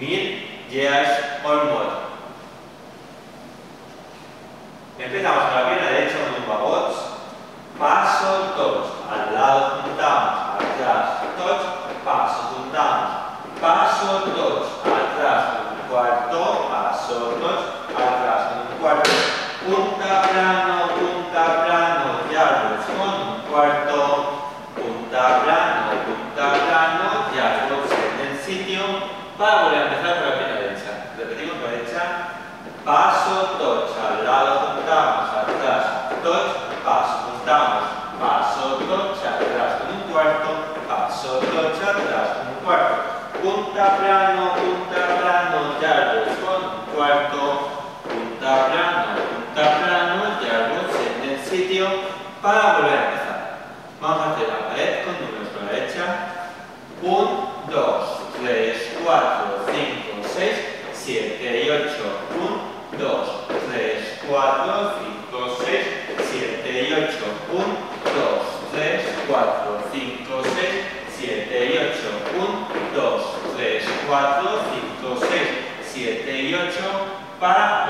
mil years or. Empezamos con la pierna derecha con un babot. Paso, touch. Al lado juntamos, atrás, touch. Paso, juntamos. Paso, touch. Atrás, un cuarto. Paso, touch. Atrás, un cuarto. Punta, plano, punta, plano. Ya con un cuarto. Punta, plano, punta, plano. Ya en el sitio. Volver a empezar con la pierna derecha. Repetimos la derecha. Paso, touch. Al lado juntamos, atrás, touch. Paso, juntamos. Paso, touch. Atrás, con un cuarto. Paso, touch. Atrás, con un cuarto. Punta, plano, punta, plano. Ya con un cuarto. Punta, plano, punta, plano. Ya en el sitio. Para volver a empezar. Vamos a hacer la pared con números la derecha. 1, 2, 3, 4, 5, 6, 7 y 8. 1, 2, 3, 4, 5, 6, 7 y 8. 1, 2, 3, 4, 5, 6, 7 y 8. 1, 2, 3, 4, 5, 6, 7 y 8 para.